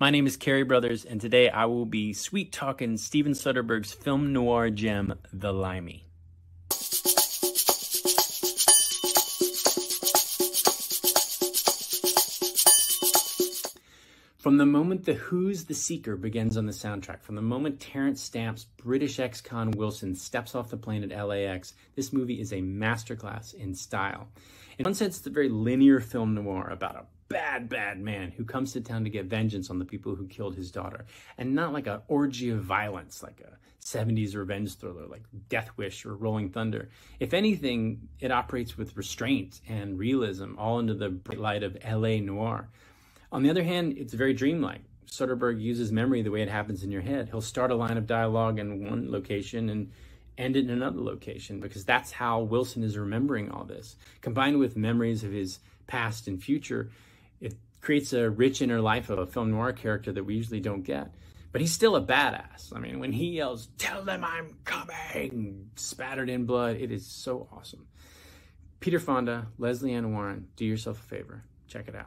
My name is Cary Brothers, and today I will be sweet talking Steven Soderbergh's film noir gem, The Limey. From the moment The Who's The Seeker begins on the soundtrack, from the moment Terence Stamp's British ex-con Wilson steps off the plane at LAX, this movie is a masterclass in style. In one sense, it's a very linear film noir about a bad, bad man who comes to town to get vengeance on the people who killed his daughter. And not like an orgy of violence, like a 70s revenge thriller like Death Wish or Rolling Thunder. If anything, it operates with restraint and realism, all under the bright light of LA noir. On the other hand, it's very dreamlike. Soderbergh uses memory the way it happens in your head. He'll start a line of dialogue in one location and end it in another location because that's how Wilson is remembering all this. Combined with memories of his past and future, it creates a rich inner life of a film noir character that we usually don't get. But he's still a badass. I mean, when he yells, Tell them I'm coming, spattered in blood, it is so awesome. Peter Fonda, Lesley Ann Warren, do yourself a favor. Check it out.